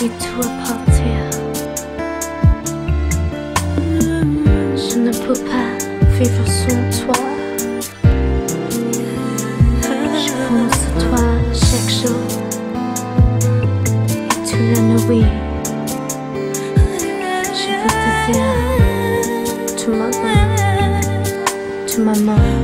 To tout appartient. Je ne peux pas vivre sans toi. Je pense à toi chaque jour et tu la nourris. Je veux te faire tout ma main, tout ma main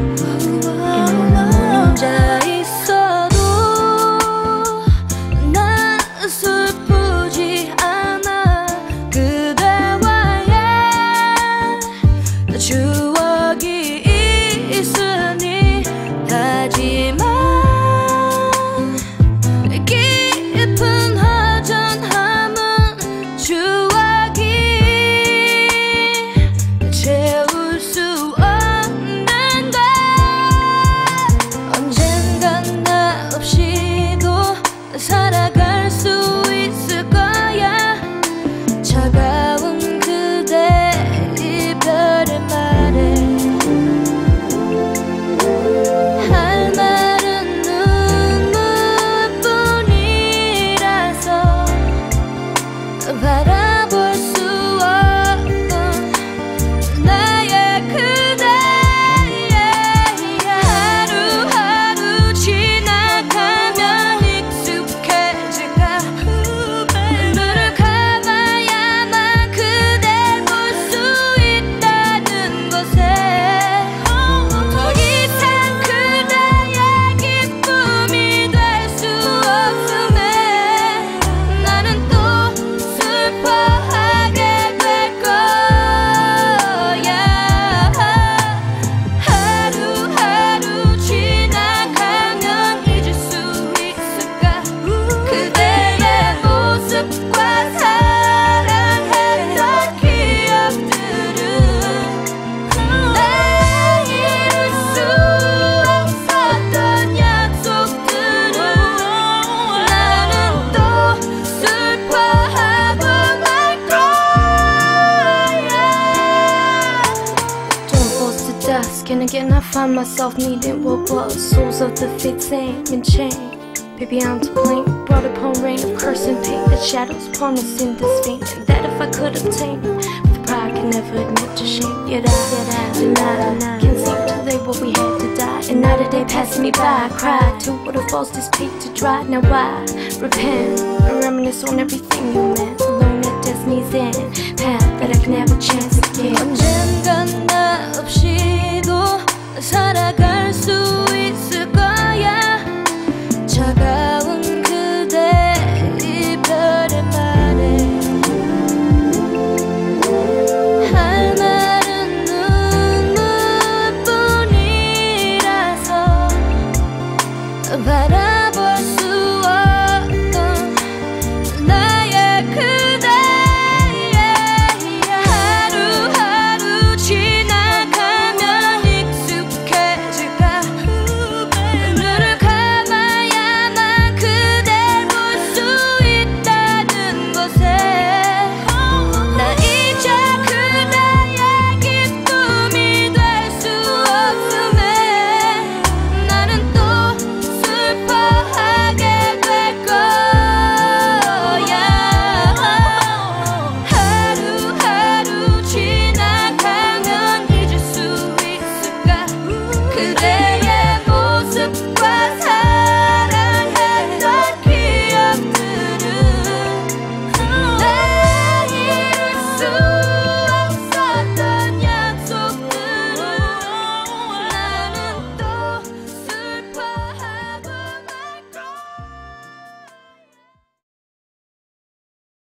I find myself needing what was souls of the fit same and chain. Baby, I'm to blame. Brought upon rain of curse and pain. The shadows in this vein, that if I could obtain, with pride can never admit to shame. Yet I, yet I deny, deny. Can't seem to lay what we had to die, and now the day passing me by. I cried to waterfalls this peak to dry. Now I repent and reminisce on everything you meant. Alone at destiny's end,